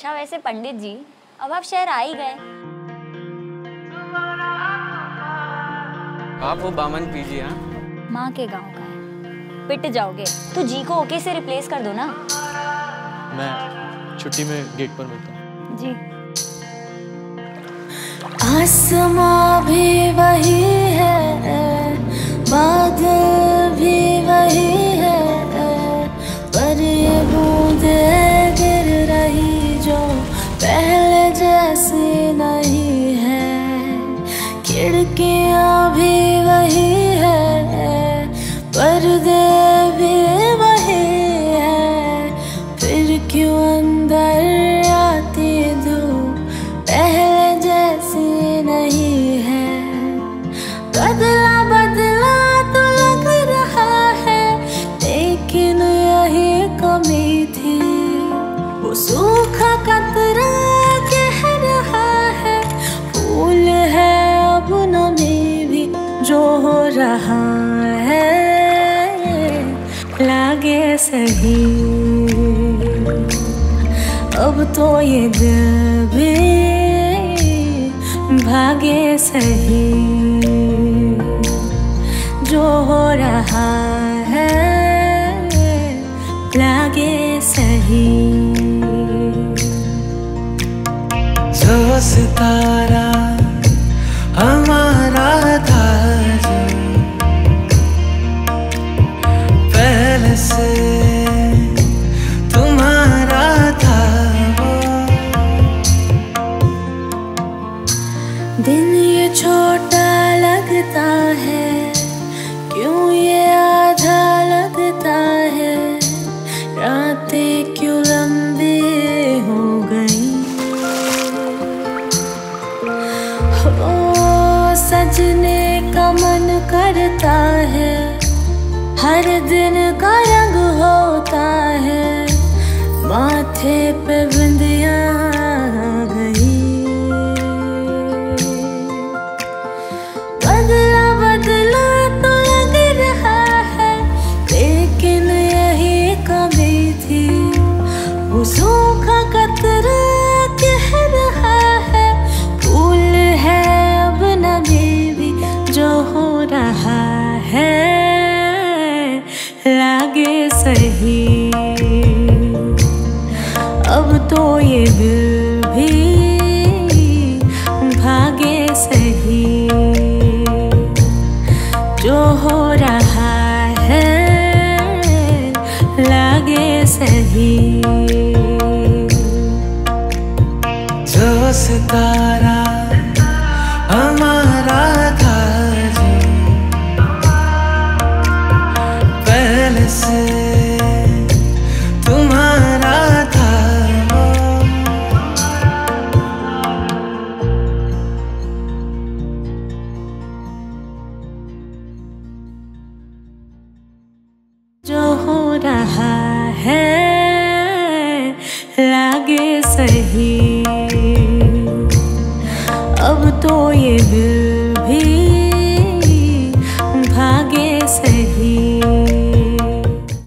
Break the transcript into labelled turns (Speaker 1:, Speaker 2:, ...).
Speaker 1: अच्छा वैसे पंडित जी अब आप शहर आ ही गए।
Speaker 2: आप वो बामन पीजिए हाँ।
Speaker 1: माँ के गाँव का है। पिट जाओगे तो जी को ओके से रिप्लेस कर दो ना।
Speaker 3: मैं छुट्टी में गेट पर मिलता हूँ।
Speaker 1: जी।
Speaker 4: आसमां भी वही खिड़कियाँ भी वही है, पर्दे भी वही है। फिर क्यों अंदर आती धूप, पहले जैसी नहीं है। बदला बदला तो लग रहा है, लेकिन यही कमी थी। वो सूखा कतरा सही। अब तो ये भी भागे सही। जो हो रहा है, लागे सही।
Speaker 5: जो सितारा हमारा
Speaker 4: लगता है? क्यों ये आधा लगता है? रातें क्यों लंबी हो गई? हो, सजने का मन करता है। हर दिन का रंग होता है। माथे पे बिंदिया लागे सही। अब तो ये दिल भी भागे सही। जो हो रहा है, लागे सही। जो सितारा से तुम्हारा था जो हो रहा है लागे सही।
Speaker 5: अब तो ये दिल